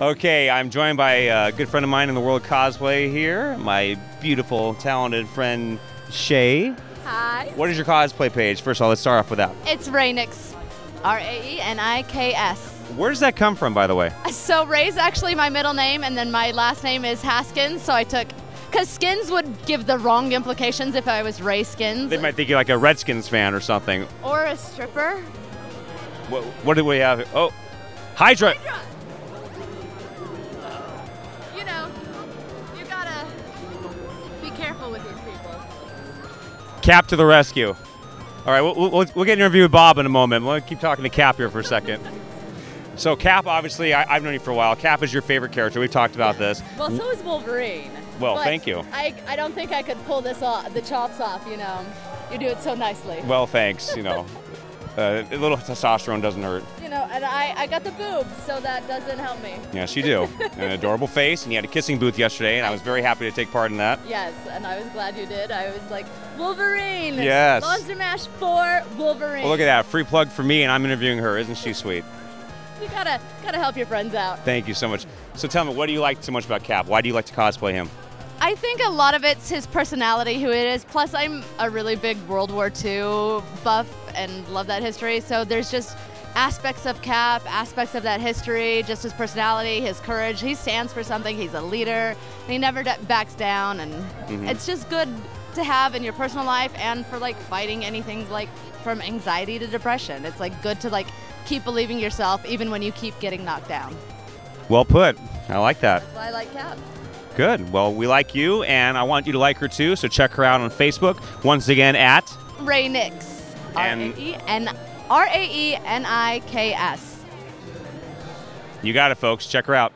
Okay, I'm joined by a good friend of mine in the world of cosplay here, my beautiful, talented friend Shay. Hi. What is your cosplay page? First of all, let's start off with that. It's Rae Niks. R A E N I K S. Where does that come from, by the way? So Rae's actually my middle name, and then my last name is Haskins. So I took, because skins would give the wrong implications if I was Rae Skins. They might think you're like a Redskins fan or something. or a stripper. What, what do we have? here? Oh, Hydra. You careful with these people. Cap to the rescue. All right, we'll, we'll, we'll get an interview with Bob in a moment. We'll keep talking to Cap here for a second. So, Cap, obviously, I, I've known you for a while. Cap is your favorite character. We've talked about this. Well, so is Wolverine. Well, But thank you. I, I don't think I could pull this off, the chops off, you know. You do it so nicely. Well, thanks. You know, uh, a little testosterone doesn't hurt. You know, and I, I got the boobs, so that doesn't help me. Yes, you do. An adorable face, and you had a kissing booth yesterday, and I was very happy to take part in that. Yes, and I was glad you did. I was like, Wolverine! Yes. Lonstermash 4, Wolverine. Well, look at that. Free plug for me, and I'm interviewing her. Isn't she sweet? You gotta, gotta help your friends out. Thank you so much. So tell me, what do you like so much about Cap? Why do you like to cosplay him? I think a lot of it's his personality, who it is. Plus, I'm a really big World War II buff and love that history. So there's just aspects of Cap, aspects of that history, just his personality, his courage. He stands for something. He's a leader. He never backs down, and mm-hmm. it's just good to have in your personal life and for like fighting anything like from anxiety to depression. It's like good to like keep believing yourself even when you keep getting knocked down. Well put. I like that. That's why I like Cap. Good. Well, we like you, and I want you to like her too. So check her out on Facebook. Once again, at Rae Niks. R A E N R A E N I K S. you got it, folks. Check her out.